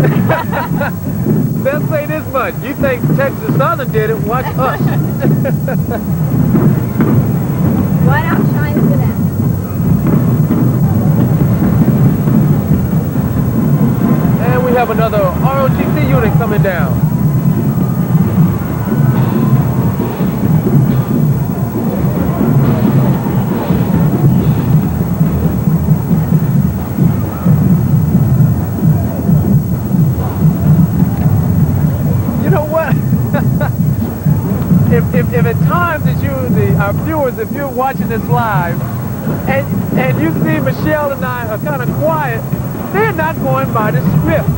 Let's say this much. You think Texas Southern did it, watch us. What outshines for them? and we have another ROTC unit coming down. If, if, if at times that you, the, our viewers, if you're watching this live, and, and you see Michelle and I are kind of quiet, they're not going by the script.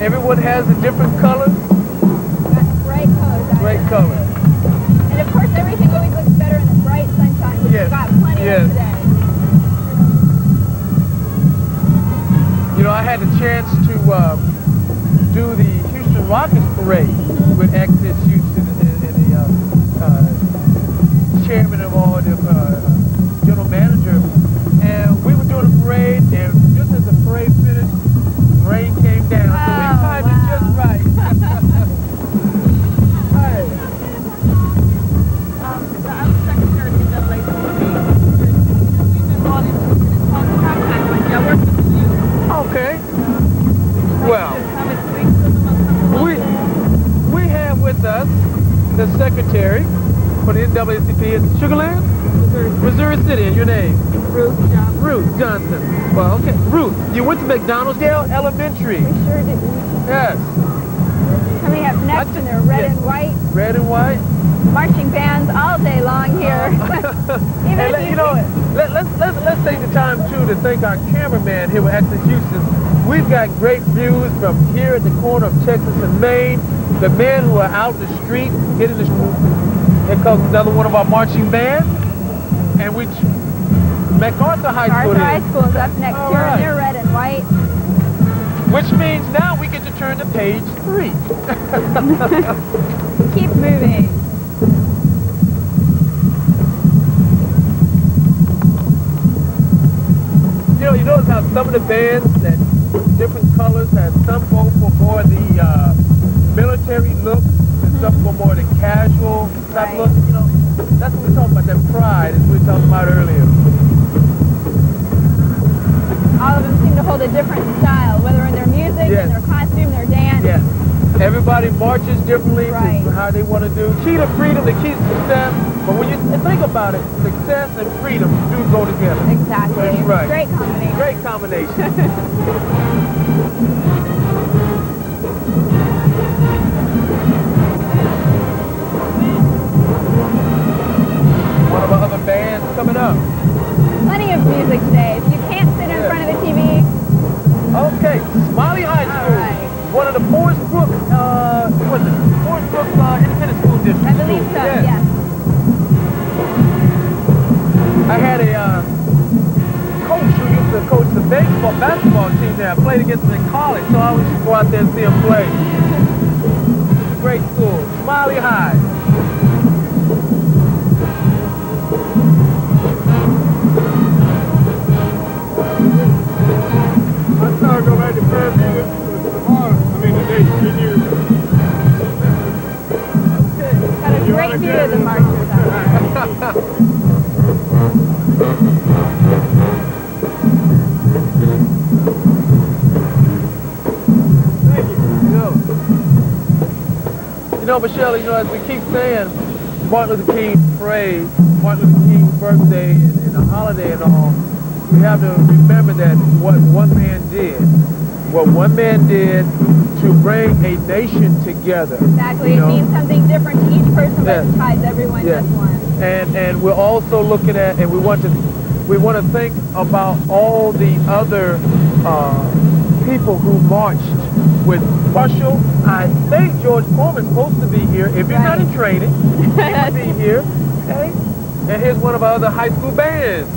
Everyone has a different color, great color. And of course, everything always looks better in the bright sunshine, which Yes, we've got plenty yes. of today. You know, I had the chance to uh, do the Houston Rockets parade with Access Houston and, and the uh, uh, chairman of all the uh, general manager. And we were doing a parade, in Sugar Land, Missouri City, and your name? Ruth Johnson. Ruth Johnson. Well, okay. Ruth, you went to McDonald's McDonald'sdale Elementary. We sure do. Yes. Coming up next, I- and they're red yeah. and white, Red and white. marching bands all day long here. Even let, you you know, let, let's, let's, let's take the time, too, to thank our cameraman here with Access Houston. We've got great views from here at the corner of Texas and Main. The men who are out in the street, getting the... Here comes another one of our marching bands. And which MacArthur High School Arthur High is. School is up next All here, right. they're red and white. Which means now we get to turn to page three. Keep moving. You know, you notice how some of the bands that different colors have some go for more the uh, military look some go more the casual type Right. look. You know, that's what we're talking about. That pride, as we were talking about earlier. All of them seem to hold a different style, whether in their music, Yes. in their costume, their dance. Yes. Everybody marches differently Right. to how they want to do. Key to freedom, the key to success. But when you think about it, success and freedom do go together. Exactly. That's right. Great combination. Great combination. One of the Forest Brook, uh, what is it? Forest Brook uh, Independent School District. I believe so, Yes. yes. I had a uh, coach who used to coach the baseball, basketball team there. I played against him in college, so I always go out there and see him play. It's a great school. Smiley High. Know, Michelle, you know, as we keep saying, Martin Luther King parade, Martin Luther King's birthday, and, and a holiday and all, we have to remember that what one man did, what one man did to bring a nation together. Exactly. you It means something different to each person, but Yes. it ties everyone Yes. as one. and and we're also looking at and we want to we want to think about all the other uh, people who marched with Marshall. I think George Foreman's supposed to be here. If he's not in training, he would be here. Okay? And here's one of our other high school bands.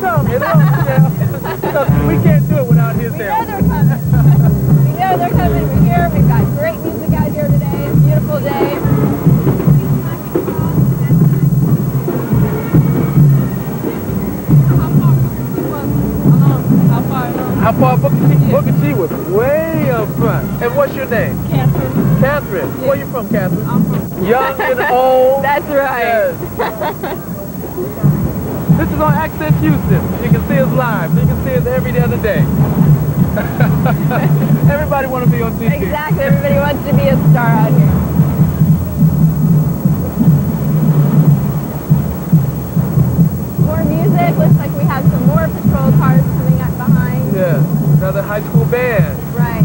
Robert, here they come. Here they come. Because we can't do it without his We know help. they're coming. we know they're coming. We're here. We've got great music out here today. It's a beautiful day. How far along? How far Booker T? Booker T was way up front. And what's your name? Catherine. Catherine. Where are you from, Catherine? I'm from Young and old. That's right. Yes. this is on Access Houston. You can see us live. You can see us every other day. Everybody want to be on TV. Exactly. Everybody wants to be a star out here. More music. Looks like we have some more patrol cars coming up behind. Yeah, another high school band. Right.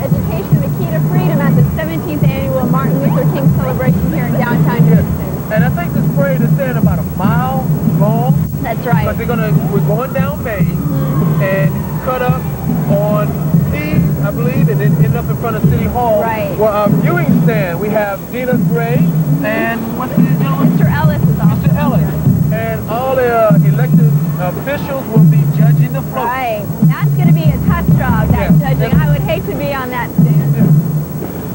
Education, the key to freedom at the 17th annual Martin Luther King celebration here in downtown Houston. And I think this parade is staying about a mile long. That's Because right. they're gonna, we're going down Main and cut up on T, I believe, and then end up in front of City Hall. Right. Where our viewing stand, we have Dina Gray and what's gentleman? Mr. Ellis is also Mr. Ellis. And all the uh, elected officials will be judging the float. Right. That's going to be a tough job, that Yeah. judging. I would hate to be on that stand.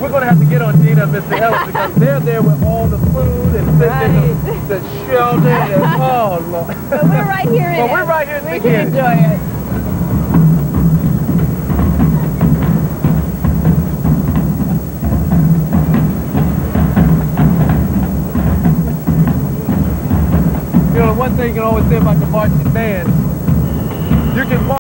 We're going to have to get on Dina and Mr. Ellis because they're there with all the food and Right. the, the shelter. And, oh, Lord. But we're right here in But it. we're right here in We the can enjoy it. Thing you can always say about the marching band, you can